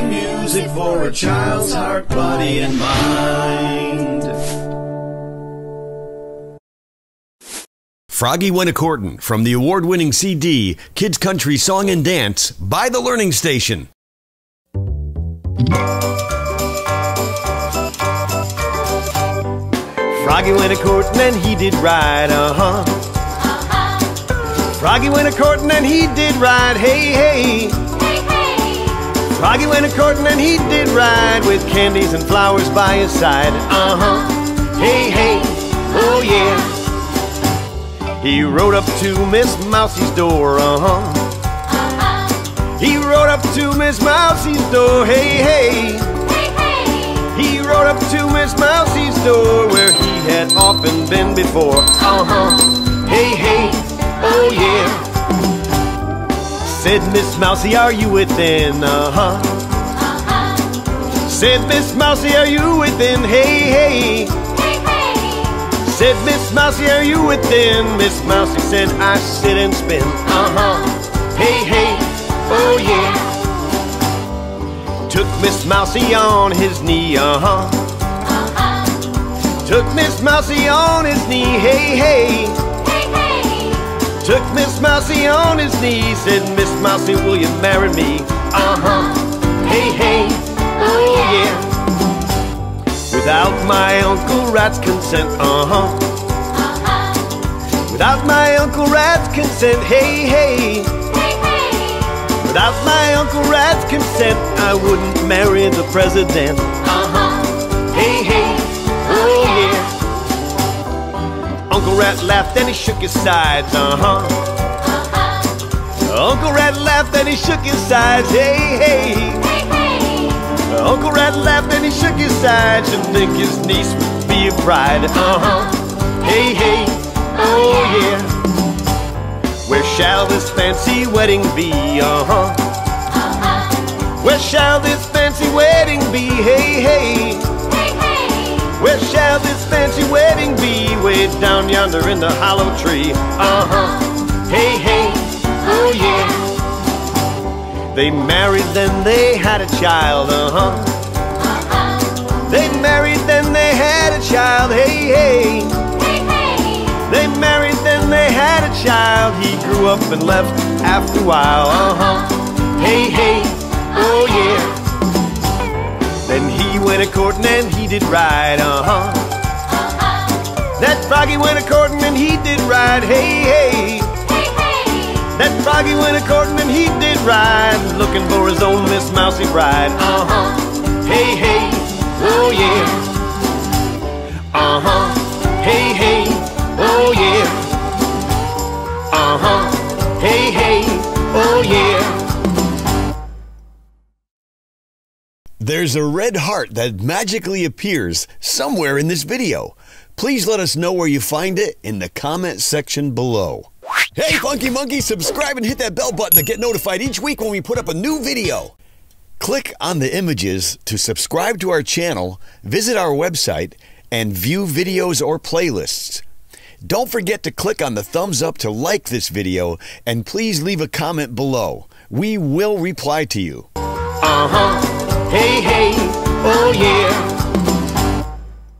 Froggy music for a child's heart, body, and mind. Froggy Went a Courtin' from the award winning CD Kids Country Song and Dance by The Learning Station. Froggy went a courting and he did right, uh huh. Froggy went a courting and he did right, hey, hey. Froggy went a courting and he did ride with candies and flowers by his side, uh huh. Hey, hey, oh yeah. He rode up to Miss Mousie's door, uh huh. He rode up to Miss Mousie's door, hey, hey. He rode up to Miss Mousie's door where he had often been before. Uh huh. Hey, hey, oh yeah. Said Miss Mousie, are you within? Uh huh. Said Miss Mousie, are you within? Hey, hey. Said Miss Mousie, are you within? Miss Mousie said, I sit and spin. Uh huh. Hey, hey, oh yeah. Took Miss Mousie on his knee, uh huh. Took Miss Mousie on his knee, hey, hey. Took Miss Mousie on his knee, said, Miss Mousie, will you marry me? Uh huh. Hey, hey, oh yeah. Without my Uncle Rat's consent, uh huh. Without my Uncle Rat's consent, hey, hey. Without my Uncle Rat's consent, I wouldn't marry the president. Uh huh. Hey, hey, Uncle Rat laughed and he shook his sides. Uh huh. Uncle Rat laughed and he shook his sides. Hey, hey. Uncle Rat laughed and he shook his sides and think his niece would be a bride. Uh huh. Hey, hey, oh yeah. Where shall this fancy wedding be? Uh huh. Where shall this fancy wedding yonder in the hollow tree. Uh huh. Hey, hey. Oh yeah. They married, then they had a child. Uh huh. Uh -huh. They married, then they had a child. Hey, hey. They married, then they had a child. He grew up and left after a while. Uh huh. Hey, hey, oh yeah. Then he went a courting and he did right. Uh huh. That froggy went a courting and he did right. Hey, hey. That froggy went a courting and he did right. Looking for his own Miss Mousie bride. Uh huh. Hey, hey, oh yeah. Uh huh. Hey, hey. Oh yeah. Uh huh. Hey, hey. Oh yeah. There's a red heart that magically appears somewhere in this video. Please let us know where you find it in the comment section below. Hey, Funky Monkey, subscribe and hit that bell button to get notified each week when we put up a new video. Click on the images to subscribe to our channel, visit our website, and view videos or playlists. Don't forget to click on the thumbs up to like this video and please leave a comment below. We will reply to you. Uh huh. Hey, hey. Oh yeah.